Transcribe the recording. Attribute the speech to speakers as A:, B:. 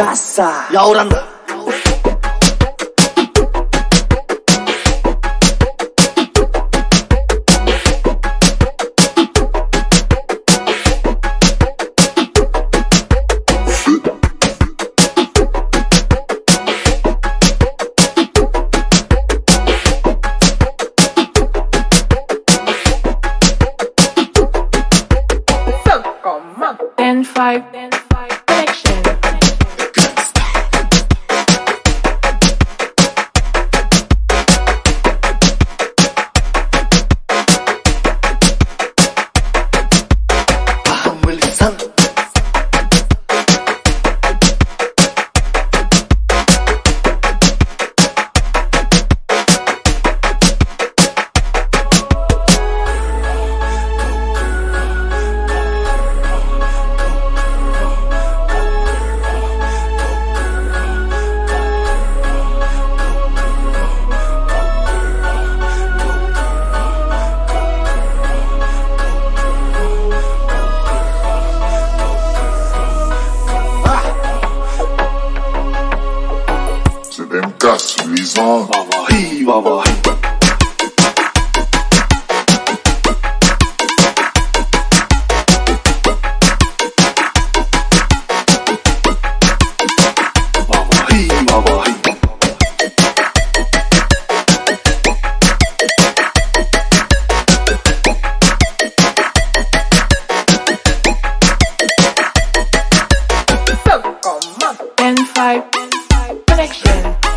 A: casa. 5
B: Ten five.
C: MK suffisant.
D: Bavarie, Bavarie.
B: N5 Action.